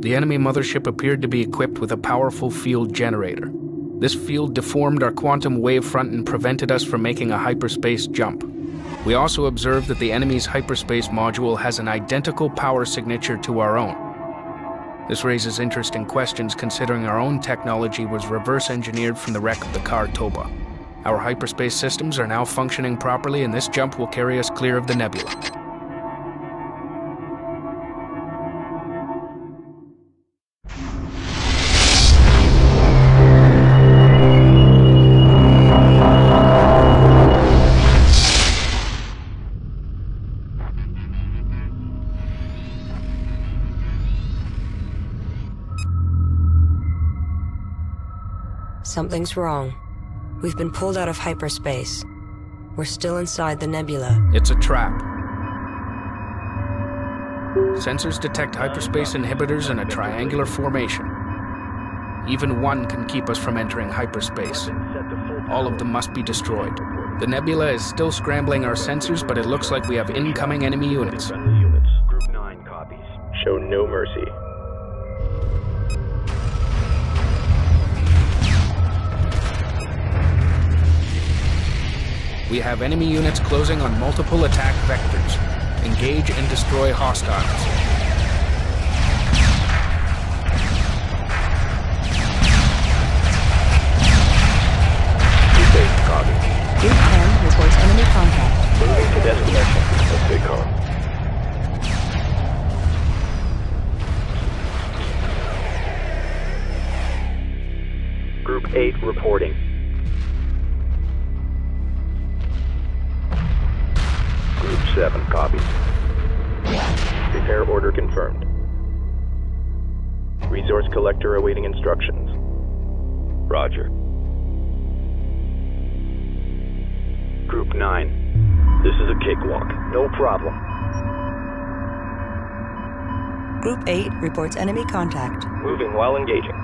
The enemy mothership appeared to be equipped with a powerful field generator. This field deformed our quantum wavefront and prevented us from making a hyperspace jump. We also observed that the enemy's hyperspace module has an identical power signature to our own. This raises interesting questions considering our own technology was reverse engineered from the wreck of the Khar-Toba. Our hyperspace systems are now functioning properly, and this jump will carry us clear of the nebula. Something's wrong. We've been pulled out of hyperspace. We're still inside the nebula. It's a trap. Sensors detect hyperspace inhibitors in a triangular formation. Even one can keep us from entering hyperspace. All of them must be destroyed. The nebula is still scrambling our sensors, but it looks like we have incoming enemy units. Group 9 copies. Show no mercy. We have enemy units closing on multiple attack vectors. Engage and destroy hostiles. Group 8 copy. Group 10 reports enemy contact. Moving to destination. Stay calm. Group 8 reporting. 7 copies. Repair order confirmed. Resource collector awaiting instructions. Roger. Group 9. This is a cakewalk. No problem. Group 8 reports enemy contact. Moving while engaging.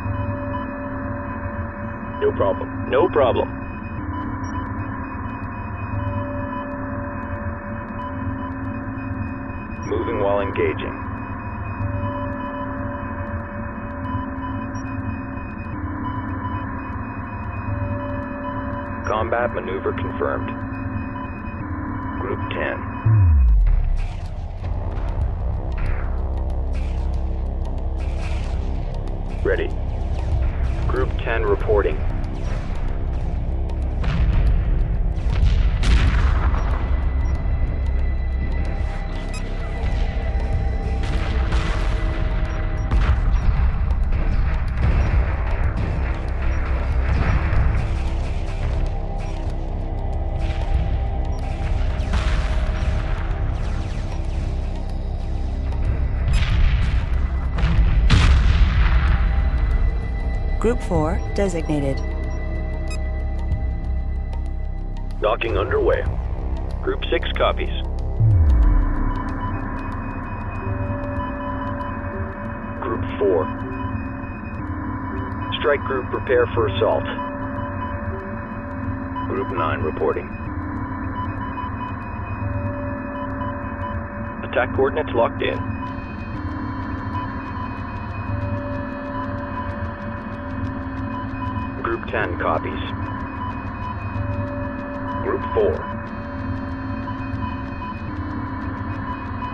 No problem. No problem. Moving while engaging. Combat maneuver confirmed. Group 10. Ready. Group 10 reporting. Group 4 designated. Docking underway. Group 6 copies. Group 4. Strike group prepare for assault. Group 9 reporting. Attack coordinates locked in. 10 copies. Group 4.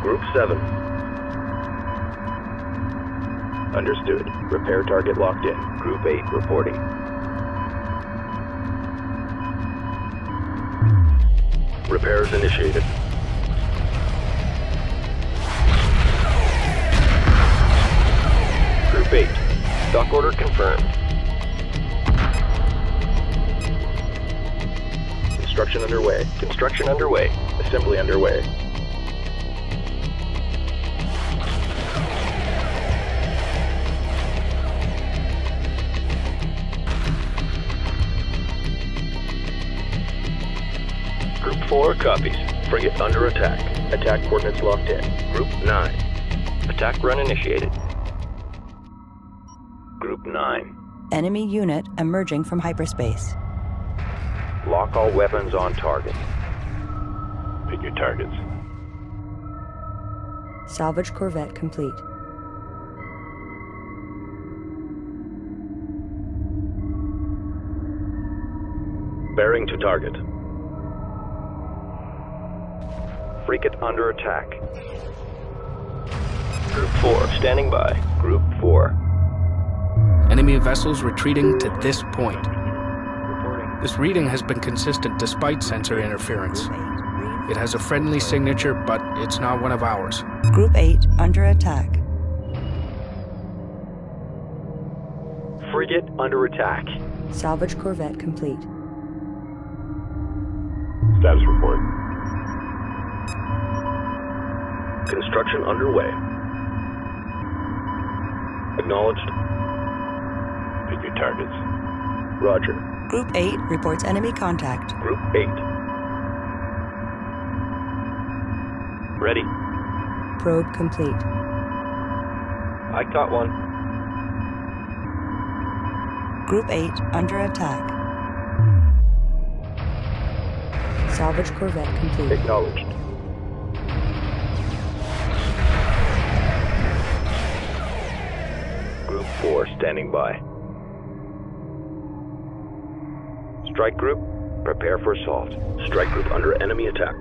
Group 7. Understood. Repair target locked in. Group 8 reporting. Repairs initiated. Group 8. Dock order confirmed. Construction underway. Construction underway. Assembly underway. Group 4 copies. Frigate under attack. Attack coordinates locked in. Group 9. Attack run initiated. Group 9. Enemy unit emerging from hyperspace. Lock all weapons on target. Pick your targets. Salvage Corvette complete. Bearing to target. Frigate under attack. Group 4, standing by. Group 4. Enemy vessels retreating to this point. This reading has been consistent despite sensor interference. It has a friendly signature, but it's not one of ours. Group 8 under attack. Frigate under attack. Salvage corvette complete. Status report. Construction underway. Acknowledged. Pick your targets. Roger. Group 8 reports enemy contact. Group 8. Ready. Probe complete. I caught one. Group 8 under attack. Salvage corvette complete. Acknowledged. Group 4 standing by. Strike group, prepare for assault. Strike group under enemy attack.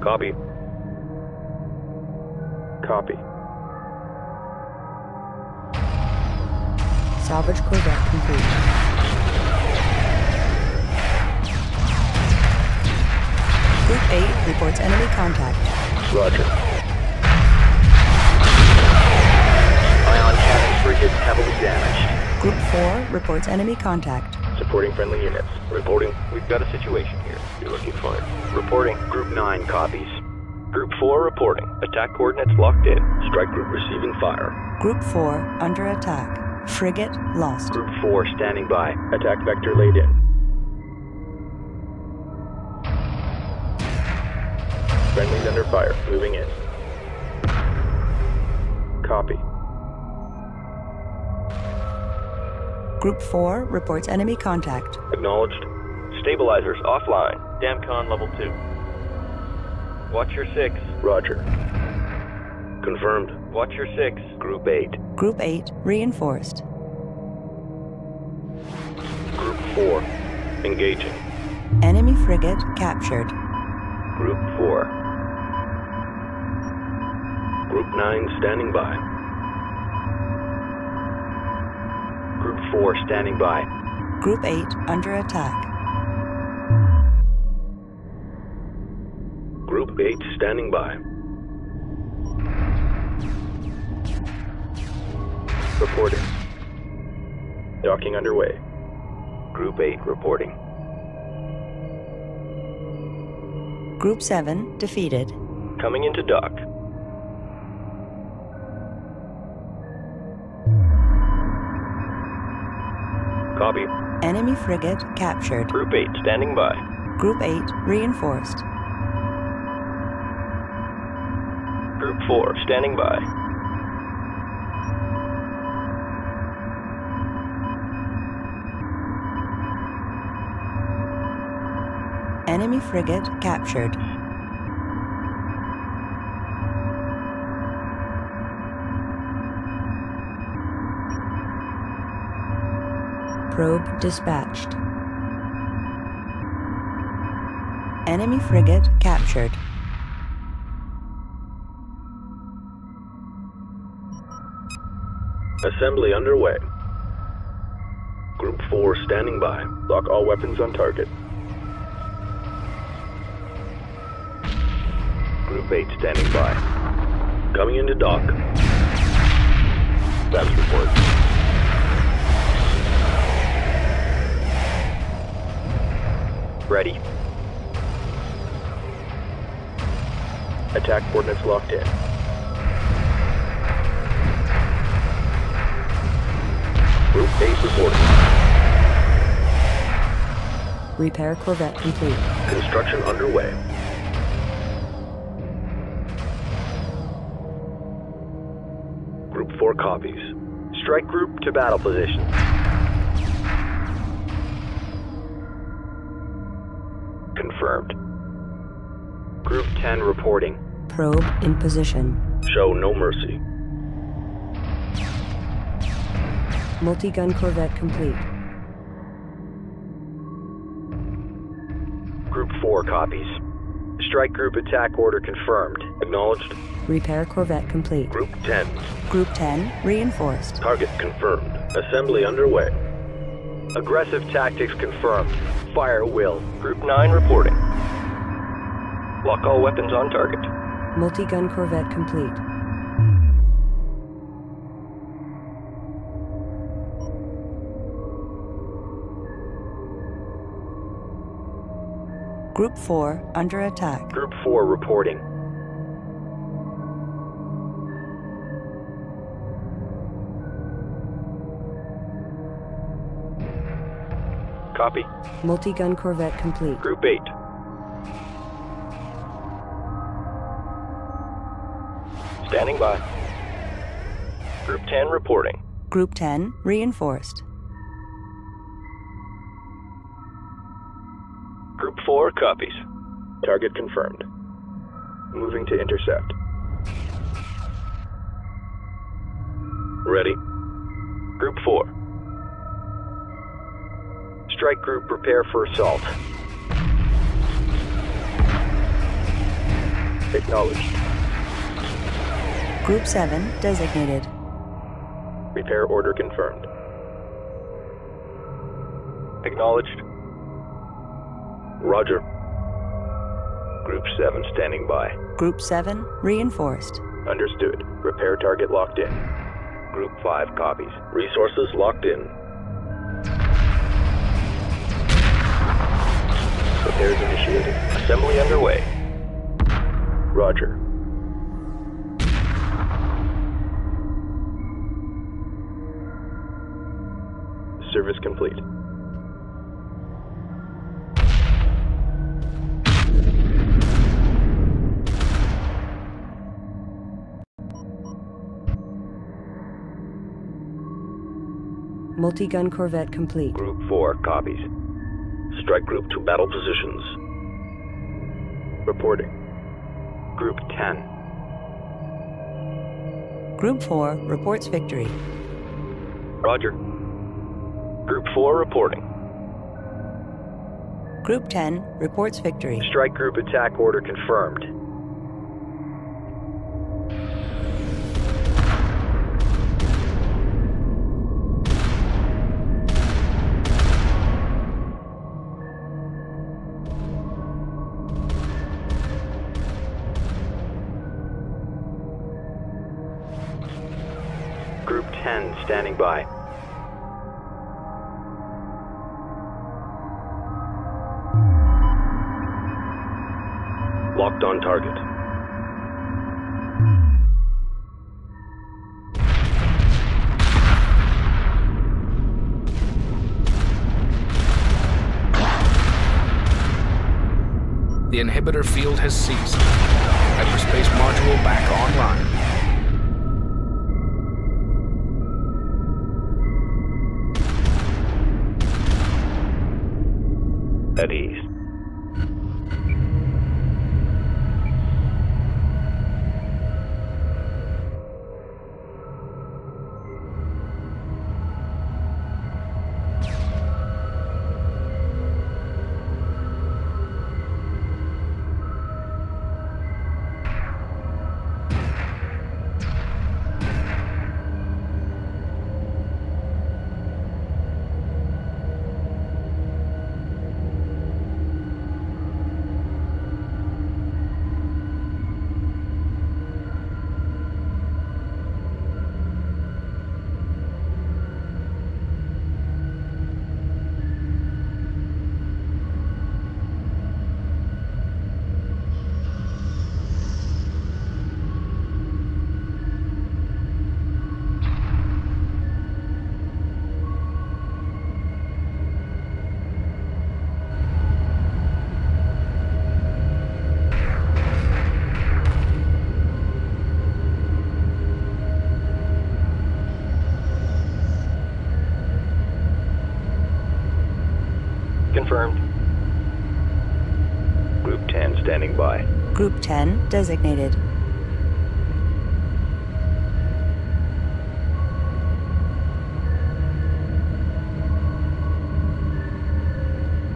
Copy. Copy. Salvage corvette complete. Group 8 reports enemy contact. Roger. Ion cannon frigate heavily damaged. Group 4 reports enemy contact. Supporting friendly units. Reporting. We've got a situation here. You're looking fine. Reporting. Group 9 copies. Group 4 reporting. Attack coordinates locked in. Strike group receiving fire. Group 4 under attack. Frigate lost. Group 4 standing by. Attack vector laid in. Friendlies under fire. Moving in. Copy. Group 4 reports enemy contact. Acknowledged. Stabilizers offline. Damcon level 2. Watch your 6. Roger. Confirmed. Watch your 6. Group 8. Group 8 reinforced. Group 4. Engaging. Enemy frigate captured. Group 4. Group 9 standing by. Group 4 standing by. Group 8 under attack. Group 8 standing by. Reporting. Docking underway. Group 8 reporting. Group 7 defeated. Coming into dock. Copy. Enemy frigate captured. Group 8 standing by. Group 8 reinforced. Group 4 standing by. Enemy frigate captured. Probe dispatched. Enemy frigate captured. Assembly underway. Group 4 standing by. Lock all weapons on target. Group 8 standing by. Coming into dock. Status report. Ready. Attack coordinates locked in. Group 8 reporting. Repair corvette complete. Construction underway. Group 4 copies. Strike group to battle position. Confirmed. Group 10 reporting. Probe in position. Show no mercy. Multi-gun corvette complete. Group 4 copies. Strike group attack order confirmed. Acknowledged. Repair corvette complete. Group 10. Group 10 reinforced. Target confirmed. Assembly underway. Aggressive tactics confirmed. Fire will. Group 9 reporting. Lock all weapons on target. Multi-gun corvette complete. Group 4 under attack. Group 4 reporting. Copy. Multi-gun corvette complete. Group 8. Standing by. Group 10 reporting. Group 10 reinforced. Group 4 copies. Target confirmed. Moving to intercept. Ready. Group 4. Strike group prepare for assault. Acknowledged. Group 7 designated. Repair order confirmed. Acknowledged. Roger. Group 7 standing by. Group 7 reinforced. Understood. Repair target locked in. Group 5 copies. Resources locked in. Repairs initiated. Assembly underway. Roger. Service complete. Multi-gun corvette complete. Group 4 copies. Strike group to battle positions. Reporting. Group 10. Group 4 reports victory. Roger. Group 4 reporting. Group 10 reports victory. Strike group attack order confirmed. Locked on target. The inhibitor field has ceased. Hyperspace module back online. At ease. Confirmed. Group 10 standing by. Group 10 designated.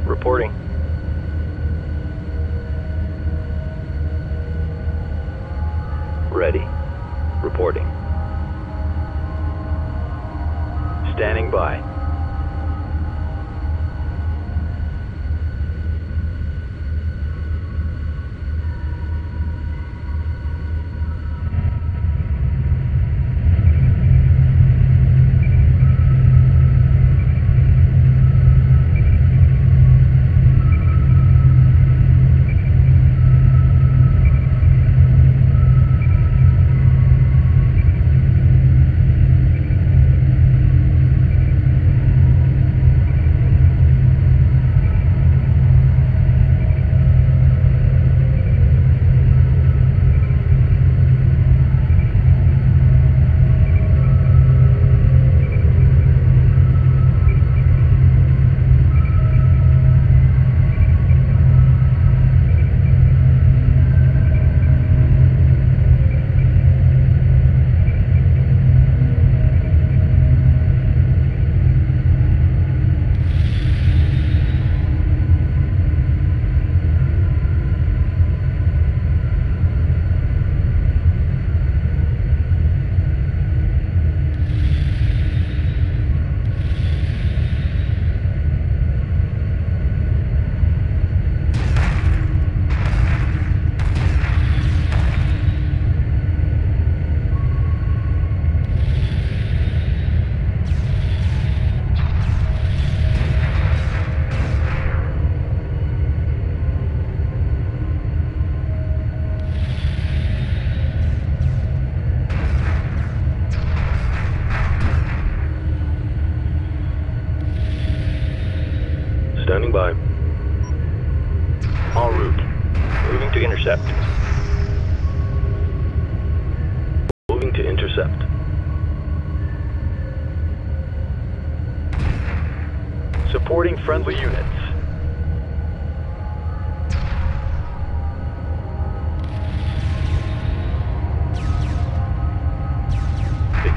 Reporting.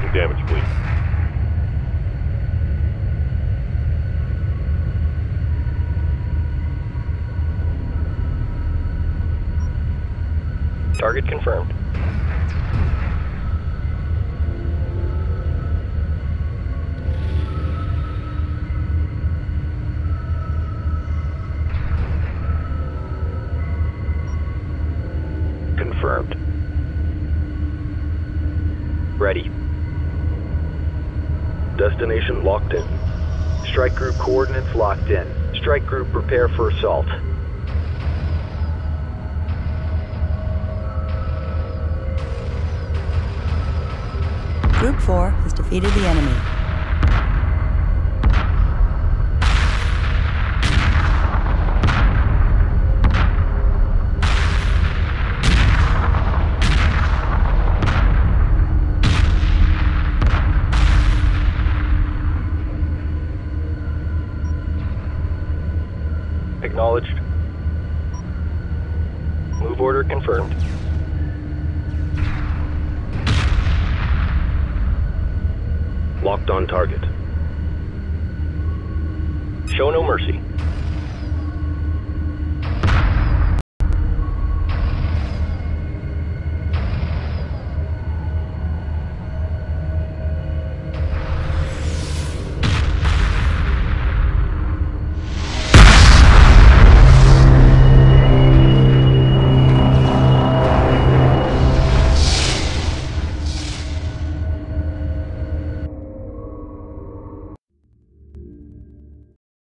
Taking damage, please. Target. Confirmed. Strike group coordinates locked in. Strike group prepare for assault. Group 4 has defeated the enemy. Acknowledged. Move order confirmed. Locked on target. Show no mercy.